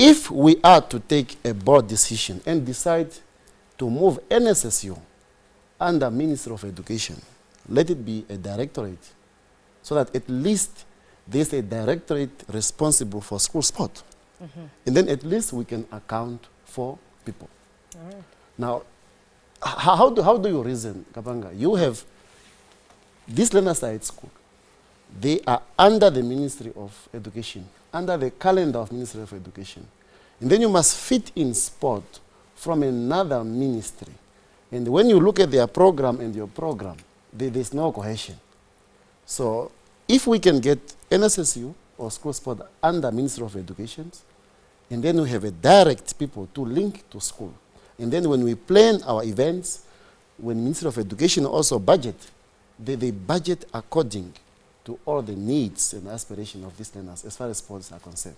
if we are to take a board decision and decide to move NSSU under Ministry of Education, let it be a directorate so that at least there's a directorate responsible for school sport. Mm-hmm. And then at least we can account for people. Now, how do, how do you reason, Kabanga? You have this learners are at school. They are under the Ministry of Education, under the calendar of Ministry of Education. And then you must fit in sport from another ministry. And when you look at their program and your program, there, there's no cohesion. So if we can get NSSU or school sport under Ministry of Education, and then we have a direct people to link to school. And then when we plan our events, when Ministry of Education also budget, they, they budget according to all the needs and aspirations of these learners as far as sports are concerned.